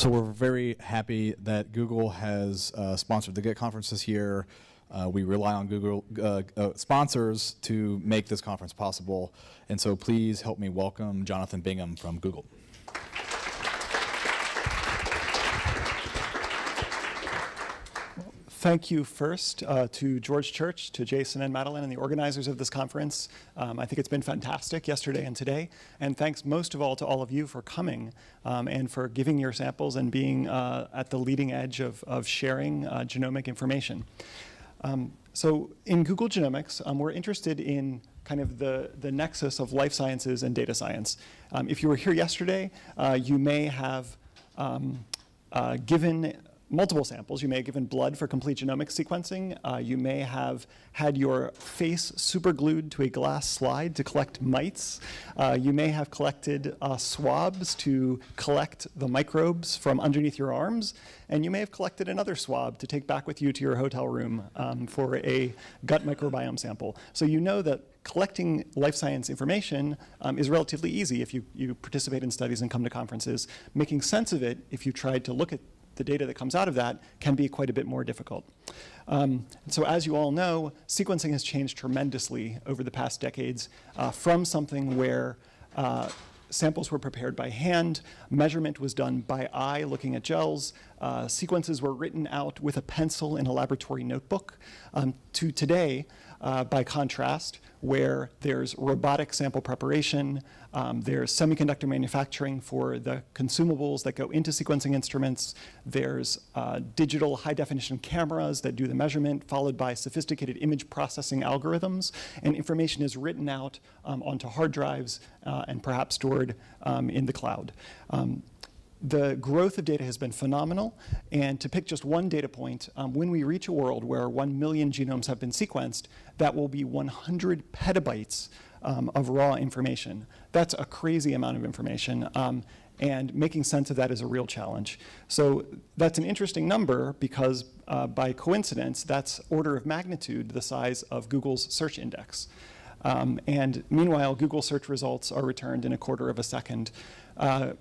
So we're very happy that Google has uh, sponsored the GET conference this year. Uh, we rely on Google uh, uh, sponsors to make this conference possible. And so please help me welcome Jonathan Bingham from Google. Thank you first uh, to George Church, to Jason and Madeleine and the organizers of this conference. Um, I think it's been fantastic yesterday and today. And thanks most of all to all of you for coming um, and for giving your samples and being uh, at the leading edge of, of sharing uh, genomic information. Um, so in Google Genomics, um, we're interested in kind of the, the nexus of life sciences and data science. Um, if you were here yesterday, uh, you may have um, uh, given multiple samples. You may have given blood for complete genomic sequencing. Uh, you may have had your face superglued to a glass slide to collect mites. Uh, you may have collected uh, swabs to collect the microbes from underneath your arms. And you may have collected another swab to take back with you to your hotel room um, for a gut microbiome sample. So you know that collecting life science information um, is relatively easy if you, you participate in studies and come to conferences. Making sense of it, if you tried to look at the data that comes out of that can be quite a bit more difficult. Um, so as you all know, sequencing has changed tremendously over the past decades uh, from something where uh, samples were prepared by hand, measurement was done by eye looking at gels, uh, sequences were written out with a pencil in a laboratory notebook, um, to today, uh, by contrast, where there's robotic sample preparation, um, there's semiconductor manufacturing for the consumables that go into sequencing instruments, there's uh, digital high definition cameras that do the measurement, followed by sophisticated image processing algorithms, and information is written out um, onto hard drives uh, and perhaps stored um, in the cloud. The growth of data has been phenomenal. And to pick just one data point, um, when we reach a world where 1 million genomes have been sequenced, that will be 100 petabytes um, of raw information. That's a crazy amount of information. Um, and making sense of that is a real challenge. So that's an interesting number because uh, by coincidence, that's order of magnitude the size of Google's search index. Um, and meanwhile, Google search results are returned in a quarter of a second. Uh,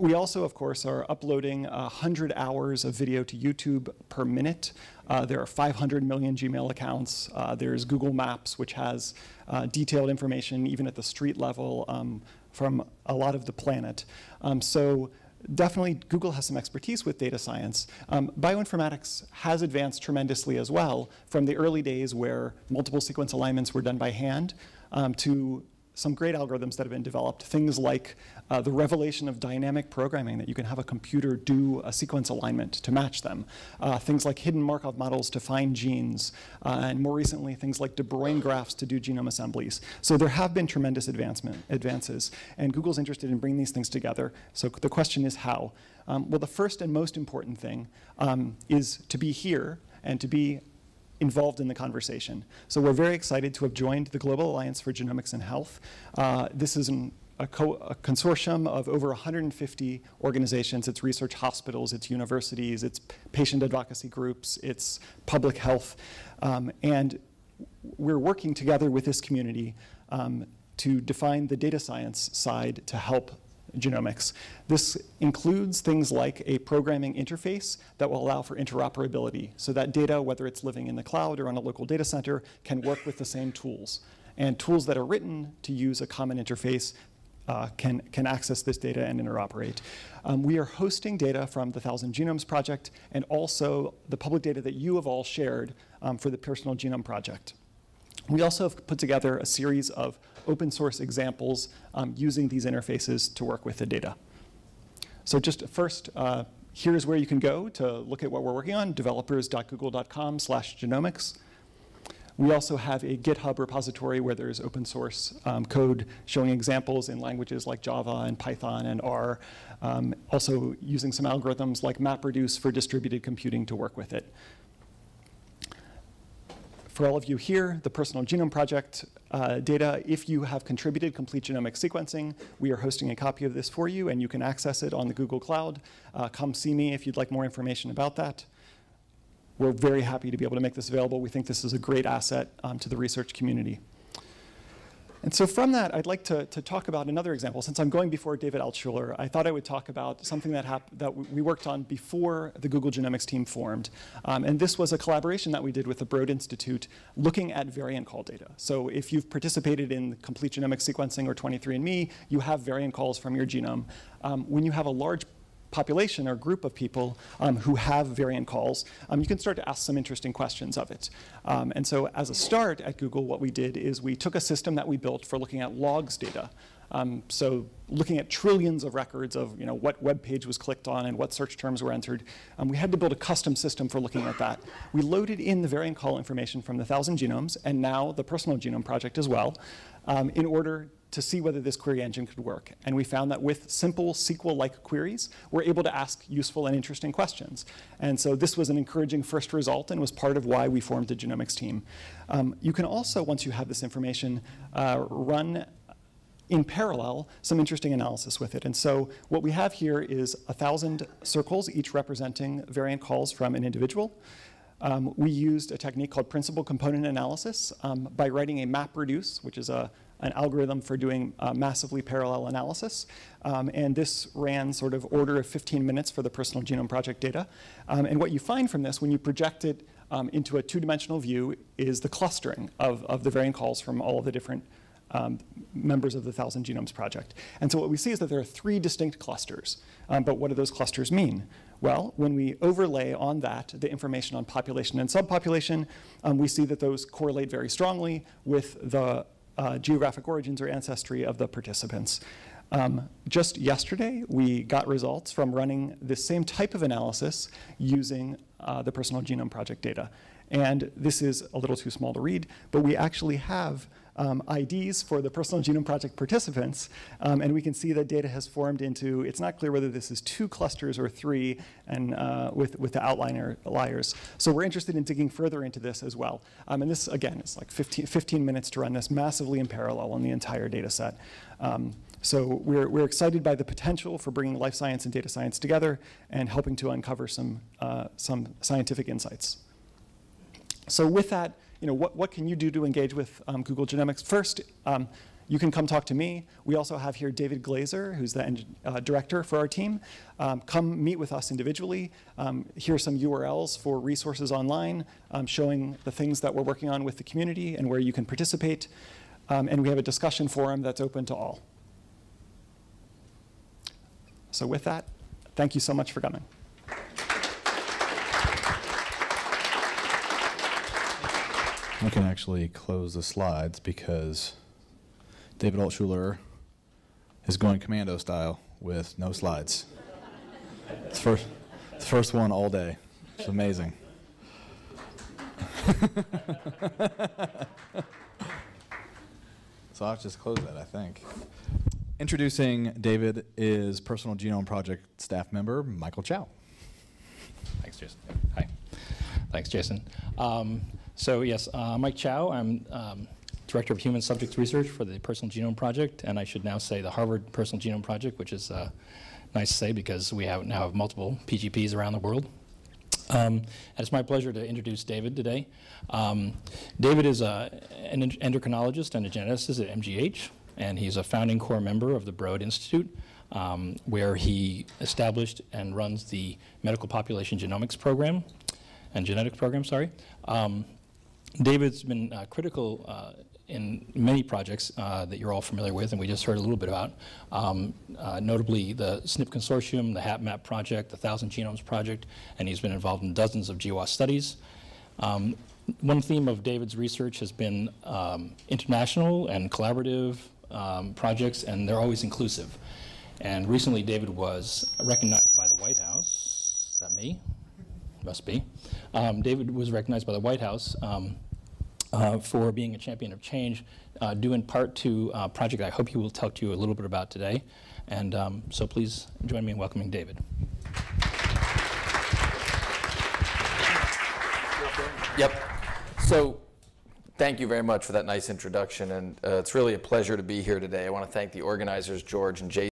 we also, of course, are uploading 100 hours of video to YouTube per minute. Uh, there are 500 million Gmail accounts. Uh, there's Google Maps, which has uh, detailed information, even at the street level, um, from a lot of the planet. Um, so definitely Google has some expertise with data science. Um, bioinformatics has advanced tremendously as well from the early days where multiple sequence alignments were done by hand um, to some great algorithms that have been developed, things like uh, the revelation of dynamic programming, that you can have a computer do a sequence alignment to match them, uh, things like hidden Markov models to find genes, uh, and more recently, things like De Bruijn graphs to do genome assemblies. So there have been tremendous advancement, advances, and Google's interested in bringing these things together. So the question is how? Um, well, the first and most important thing um, is to be here and to be involved in the conversation. So we're very excited to have joined the Global Alliance for Genomics and Health. Uh, this is an, a, a, consortium of over 150 organizations. It's research hospitals, it's universities, it's patient advocacy groups, it's public health. Um, and we're working together with this community um, to define the data science side to help genomics. This includes things like a programming interface that will allow for interoperability. So that data, whether it's living in the cloud or on a local data center, can work with the same tools. And tools that are written to use a common interface uh, can, can access this data and interoperate. Um, we are hosting data from the Thousand Genomes Project and also the public data that you have all shared um, for the Personal Genome Project. We also have put together a series of open source examples um, using these interfaces to work with the data. So just first, uh, here's where you can go to look at what we're working on, developers.google.com slash genomics. We also have a GitHub repository where there's open source um, code showing examples in languages like Java and Python and R, um, also using some algorithms like MapReduce for distributed computing to work with it for all of you here, the Personal Genome Project uh, data, if you have contributed complete genomic sequencing, we are hosting a copy of this for you, and you can access it on the Google Cloud. Uh, come see me if you'd like more information about that. we're very happy to be able to make this available. We think this is a great asset um, to the research community. And so from that, I'd like to, to talk about another example. Since I'm going before David Altshuler, I thought I would talk about something that, hap- that we worked on before the Google Genomics team formed. Um, and this was a collaboration that we did with the Broad Institute looking at variant call data. So if you've participated in complete genomic sequencing or 23andMe, you have variant calls from your genome. Um, when you have a large population or group of people um, who have variant calls, um, you can start to ask some interesting questions of it. Um, and so as a start at Google, what we did is we took a system that we built for looking at logs data. Um, so looking at trillions of records of you know, what web page was clicked on and what search terms were entered, um, we had to build a custom system for looking at that. We loaded in the variant call information from the Thousand Genomes and now the Personal Genome Project as well um, in order to see whether this query engine could work. And we found that with simple SQL-like queries, we're able to ask useful and interesting questions. And so this was an encouraging first result and was part of why we formed the genomics team. Um, you can also, once you have this information, uh, run in parallel some interesting analysis with it. And so what we have here is a thousand circles, each representing variant calls from an individual. Um, we used a technique called principal component analysis um, by writing a MapReduce, which is a, an algorithm for doing uh, massively parallel analysis. Um, and this ran sort of order of 15 minutes for the Personal Genome Project data. Um, and what you find from this when you project it um, into a two-dimensional view is the clustering of, of the variant calls from all of the different um, members of the Thousand Genomes Project. And so what we see is that there are three distinct clusters. Um, but what do those clusters mean? Well, when we overlay on that the information on population and subpopulation, um, we see that those correlate very strongly with the uh, geographic origins or ancestry of the participants. Um, just yesterday, we got results from running the same type of analysis using uh, the Personal Genome Project data. And this is a little too small to read, but we actually have um, IDs for the Personal Genome Project participants, um, and we can see that data has formed into, it's not clear whether this is two clusters or three, and uh, with, with the outliner liars. So we're interested in digging further into this as well. Um, and this, again, is like 15, 15, minutes to run this massively in parallel on the entire data set. Um, so we're, we're excited by the potential for bringing life science and data science together and helping to uncover some, uh, some scientific insights. So with that, you know, what, what can you do to engage with um, Google Genomics? First, um, you can come talk to me. We also have here David Glazer, who's the uh, director for our team. Um, come meet with us individually. Um, here are some URLs for resources online um, showing the things that we're working on with the community and where you can participate. Um, and we have a discussion forum that's open to all. So with that, thank you so much for coming. I can actually close the slides because David Altshuler is going commando style with no slides. It's first, it's first one all day. It's amazing. so I'll just close that, I think. Introducing David is Personal Genome Project staff member Michael Chow. Thanks, Jason. Hi. Thanks, Jason. Um, so yes, uh, Mike Chow. I'm um, Director of Human Subjects Research for the Personal Genome Project, and I should now say the Harvard Personal Genome Project, which is uh, nice to say because we have now have multiple PGPs around the world. Um, it's my pleasure to introduce David today. Um, David is a, an endocrinologist and a geneticist at MGH, and he's a founding core member of the Broad Institute, um, where he established and runs the Medical Population Genomics Program, and Genetics Program, sorry. Um, David's been uh, critical uh, in many projects uh, that you're all familiar with, and we just heard a little bit about, um, uh, notably the SNP Consortium, the HapMap project, the Thousand Genomes project, and he's been involved in dozens of GWAS studies. Um, one theme of David's research has been um, international and collaborative um, projects, and they're always inclusive. And recently, David was recognized by the White House. Is that me? Must be. Um, David was recognized by the White House um, uh, for being a champion of change, uh, due in part to a project I hope he will talk to you a little bit about today. And um, so please join me in welcoming David. Yep. So thank you very much for that nice introduction. And uh, it's really a pleasure to be here today. I want to thank the organizers, George and Jason.